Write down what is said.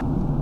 you